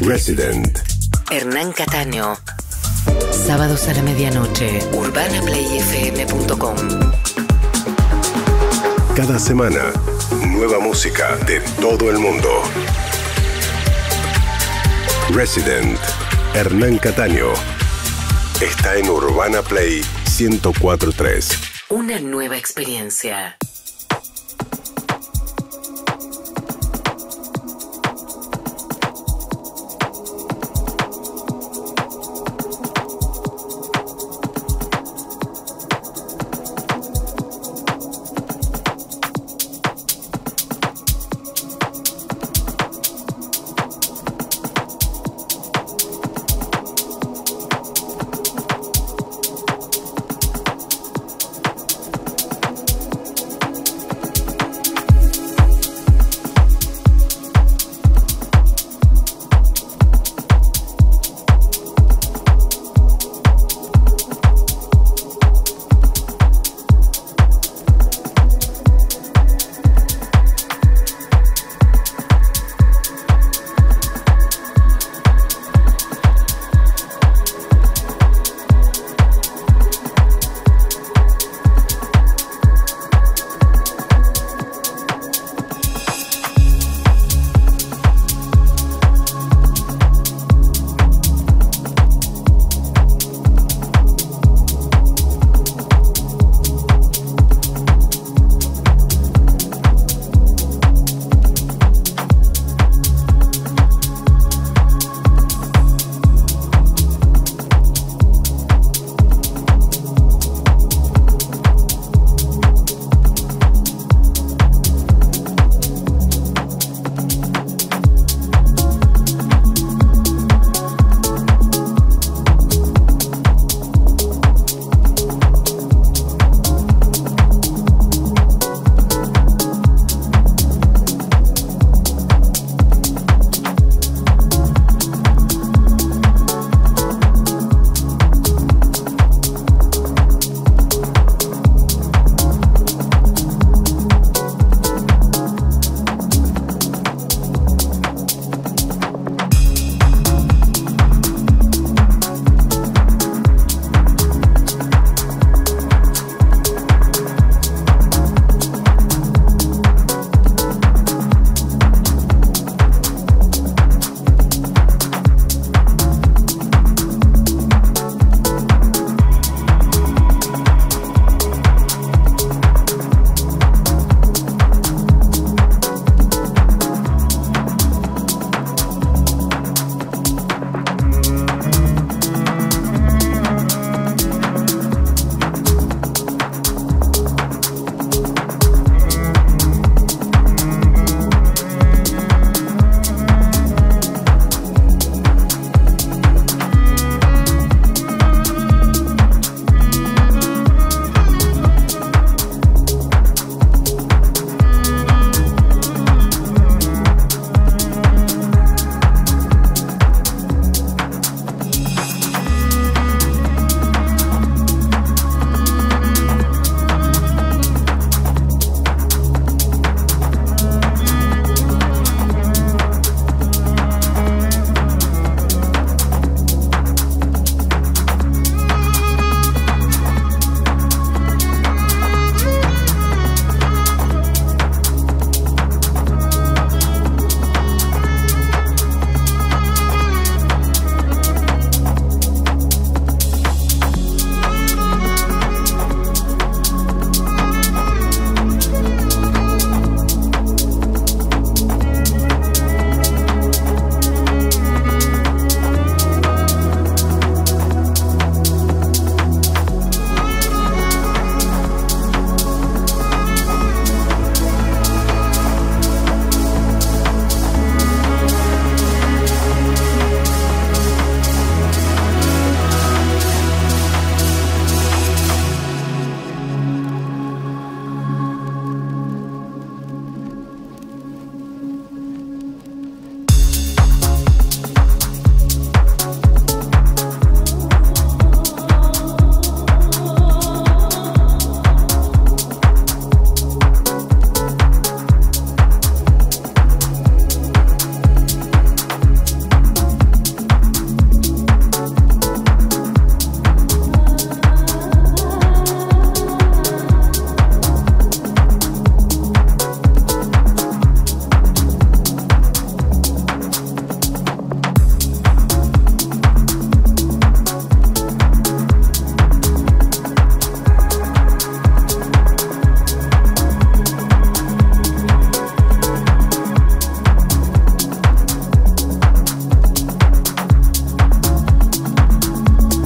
Resident. Hernán Cataño. Sábados a la medianoche. UrbanaPlayFM.com. Cada semana, nueva música de todo el mundo. Resident. Hernán Cataño. Está en Urbana Play 1043. Una nueva experiencia.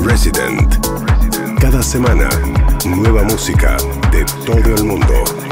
Resident. Cada semana, nueva música de todo el mundo.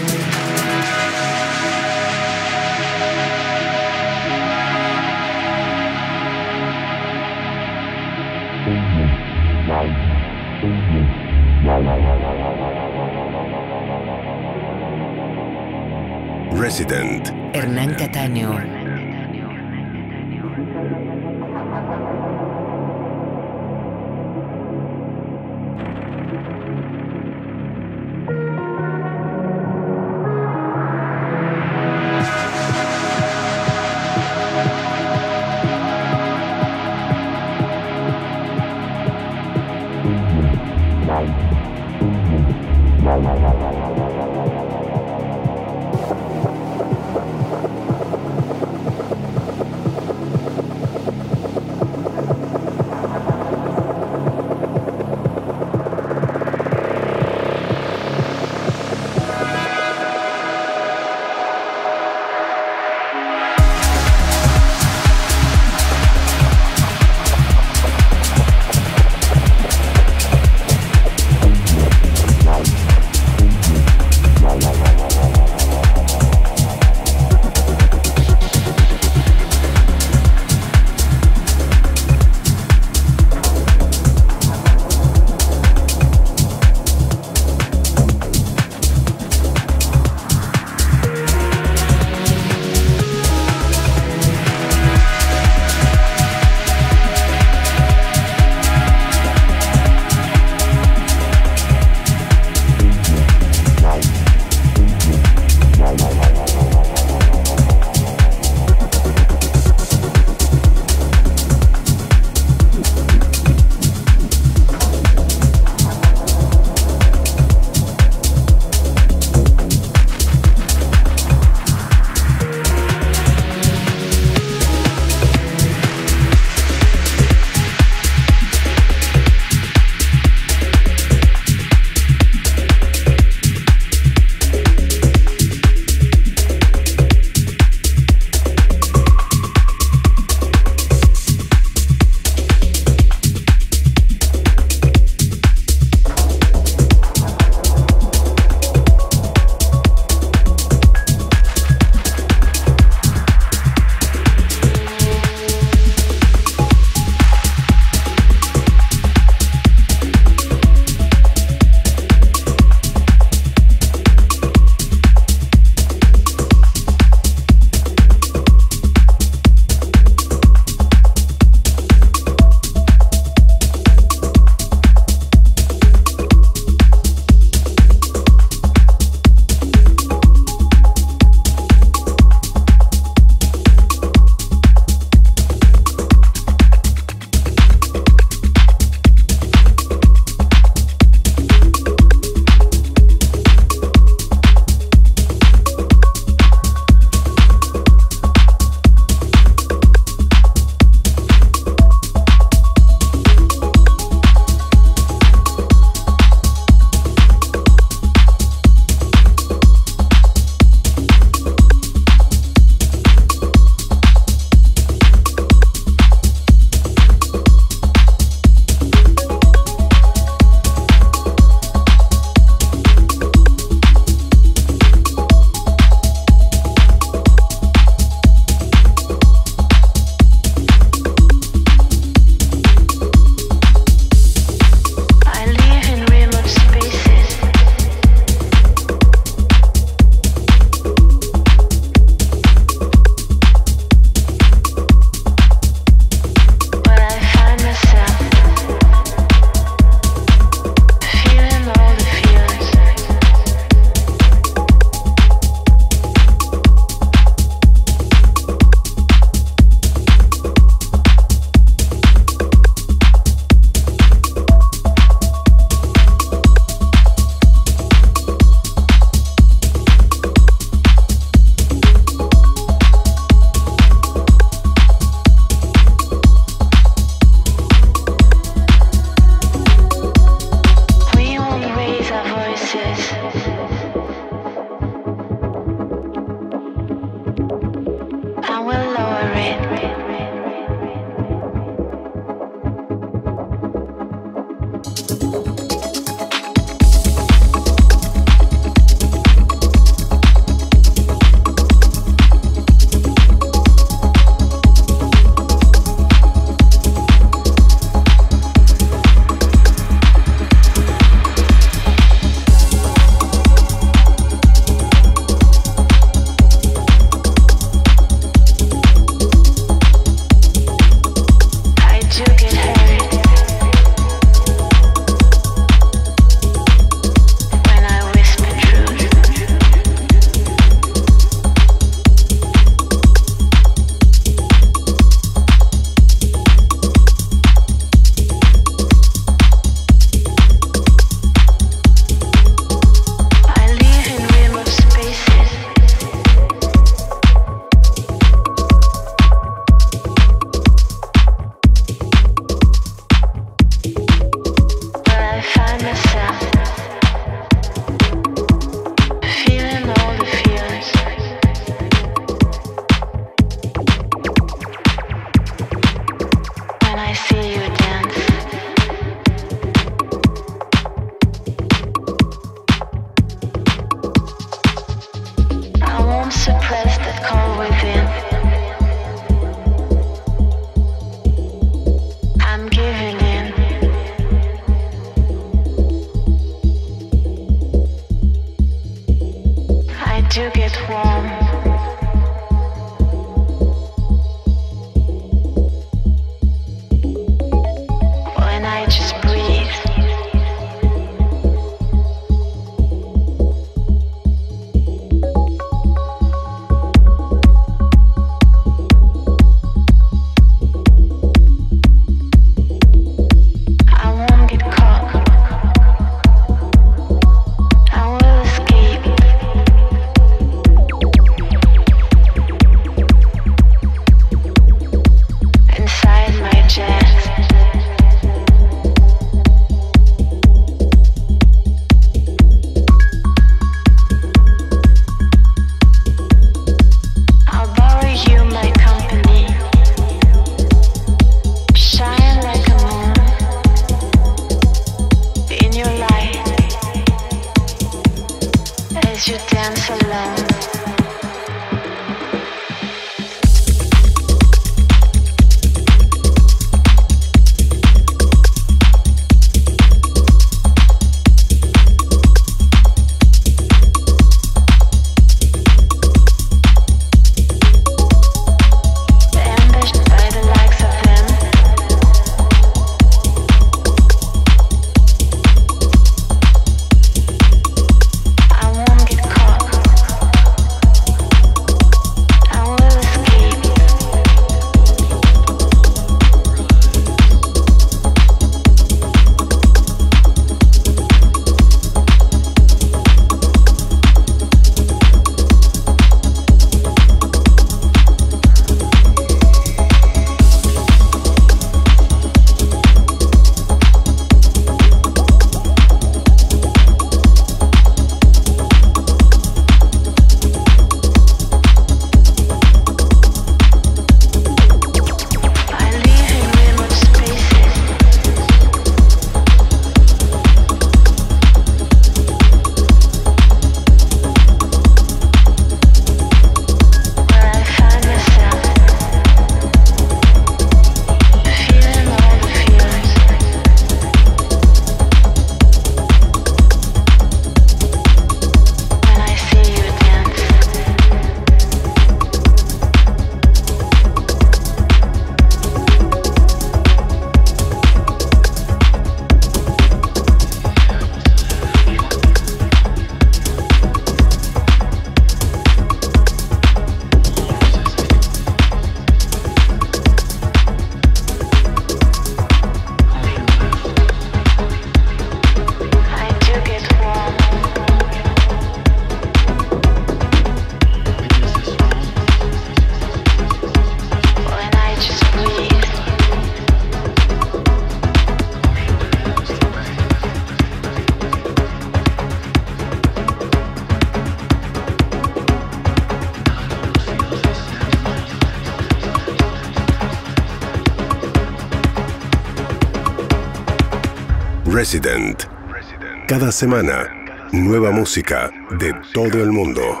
Cada semana, nueva música de todo el mundo.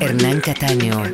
Hernán Cataño.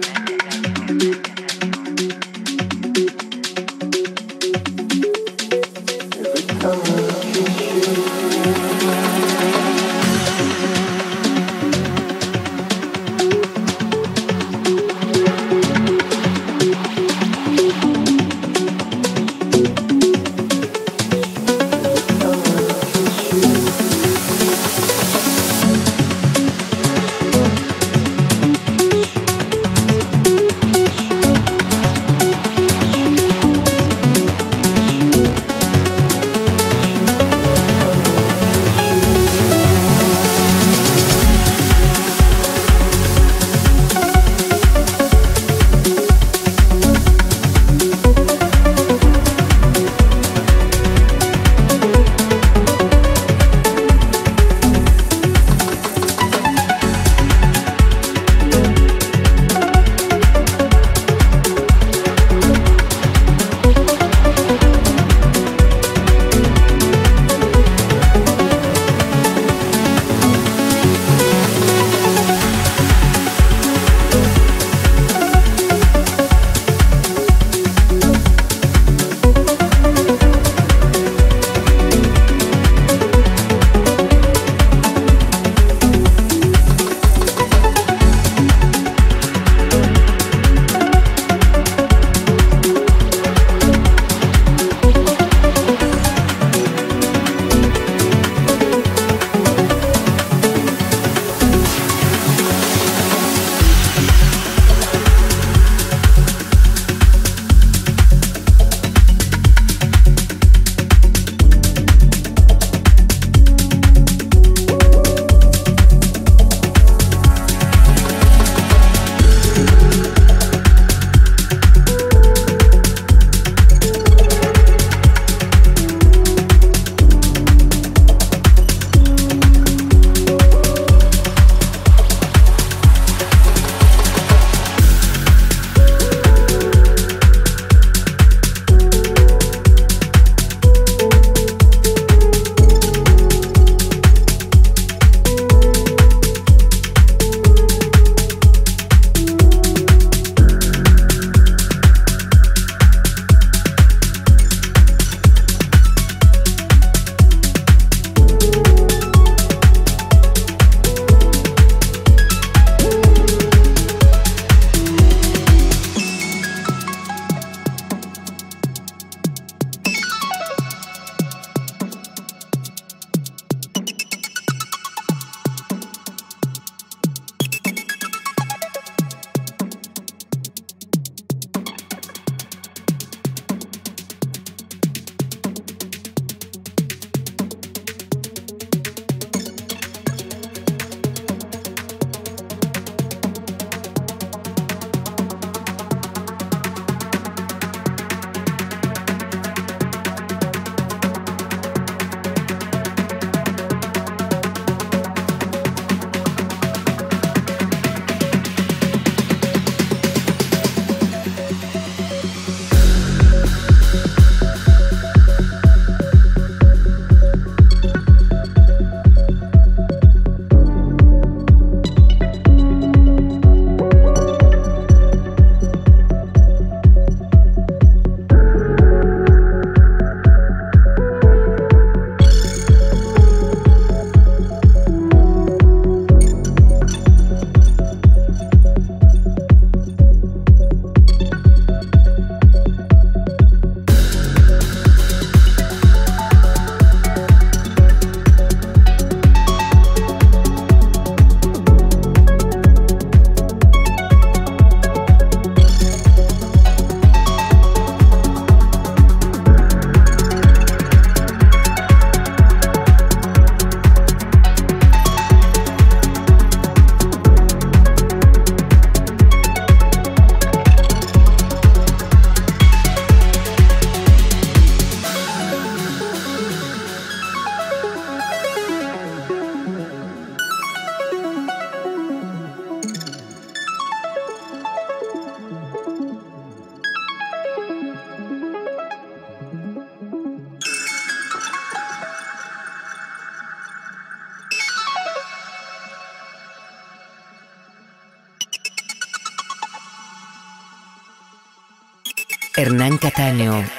Hernán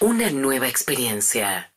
Una nueva experiencia.